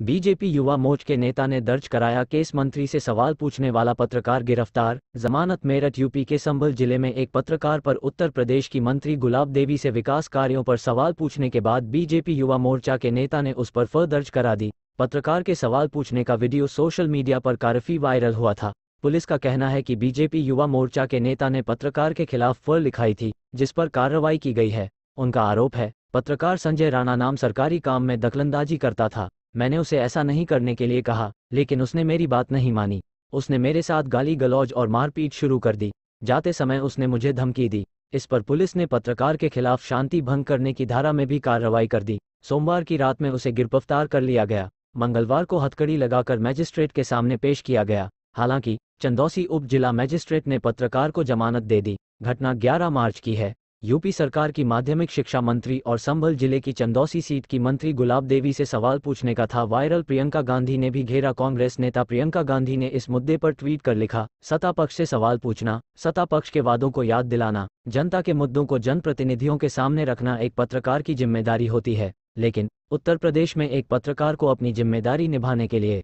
BJP युवा मोर्च के नेता ने दर्ज कराया केस मंत्री से सवाल पूछने वाला पत्रकार गिरफ़्तार। जमानत मेरठ यूपी के संभल ज़िले में एक पत्रकार पर उत्तर प्रदेश की मंत्री गुलाब देवी से विकास कार्यों पर सवाल पूछने के बाद बीजेपी युवा मोर्चा के नेता ने उस पर फ दर्ज करा दी। पत्रकार के सवाल पूछने का वीडियो सोशल मीडिया पर काफ़ी वायरल हुआ था। पुलिस का कहना है कि बीजेपी युवा मोर्चा के नेता ने पत्रकार के खिलाफ फर लिखाई थी, जिस पर कार्रवाई की गई है। उनका आरोप है, पत्रकार संजय राणा नाम सरकारी काम में दखलंदाजी करता था। मैंने उसे ऐसा नहीं करने के लिए कहा, लेकिन उसने मेरी बात नहीं मानी। उसने मेरे साथ गाली गलौज और मारपीट शुरू कर दी। जाते समय उसने मुझे धमकी दी। इस पर पुलिस ने पत्रकार के खिलाफ शांति भंग करने की धारा में भी कार्रवाई कर दी। सोमवार की रात में उसे गिरफ़्तार कर लिया गया। मंगलवार को हथकड़ी लगाकर मैजिस्ट्रेट के सामने पेश किया गया। हालाँकि, चंदौसी उप जिला मैजिस्ट्रेट ने पत्रकार को जमानत दे दी। घटना 11 मार्च की है। यूपी सरकार की माध्यमिक शिक्षा मंत्री और संभल ज़िले की चंदौसी सीट की मंत्री गुलाब देवी से सवाल पूछने का था। वायरल प्रियंका गांधी ने भी घेरा कांग्रेस नेता। प्रियंका गांधी ने इस मुद्दे पर ट्वीट कर लिखा, सत्ता पक्ष से सवाल पूछना, सत्ता पक्ष के वादों को याद दिलाना, जनता के मुद्दों को जनप्रतिनिधियों के सामने रखना एक पत्रकार की ज़िम्मेदारी होती है, लेकिन उत्तर प्रदेश में एक पत्रकार को अपनी ज़िम्मेदारी निभाने के लिए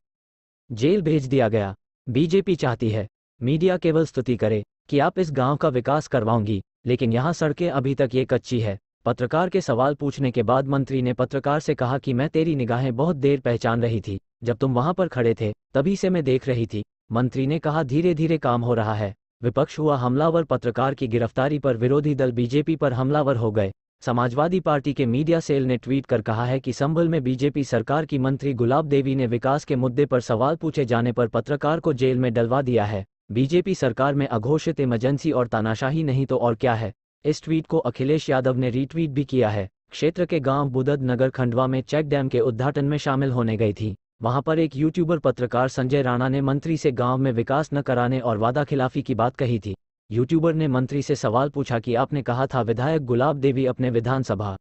जेल भेज दिया गया। बीजेपी चाहती है, मीडिया केवल स्तुति करे कि आप इस गाँव का विकास करवाऊँगी। लेकिन यहाँ सड़कें अभी तक ये कच्ची है। पत्रकार के सवाल पूछने के बाद मंत्री ने पत्रकार से कहा कि मैं तेरी निगाहें बहुत देर पहचान रही थी। जब तुम वहाँ पर खड़े थे, तभी से मैं देख रही थी। मंत्री ने कहा धीरे धीरे काम हो रहा है। विपक्ष हुआ हमलावर, पत्रकार की गिरफ्तारी पर विरोधी दल बीजेपी पर हमलावर हो गए। समाजवादी पार्टी के मीडिया सेल ने ट्वीट कर कहा है कि संभल में बीजेपी सरकार की मंत्री गुलाब देवी ने विकास के मुद्दे पर सवाल पूछे जाने पर पत्रकार को जेल में डलवा दिया है। बीजेपी सरकार में अघोषित इमरजेंसी और तानाशाही नहीं तो और क्या है? इस ट्वीट को अखिलेश यादव ने रीट्वीट भी किया है। क्षेत्र के गाँव बुदद नगर खंडवा में चेक डैम के उद्घाटन में शामिल होने गई थी। वहाँ पर एक यूट्यूबर पत्रकार संजय राणा ने मंत्री से गाँव में विकास न कराने और वादा खिलाफी की बात कही थी। यूट्यूबर ने मंत्री से सवाल पूछा कि आपने कहा था विधायक गुलाब देवी अपने विधानसभा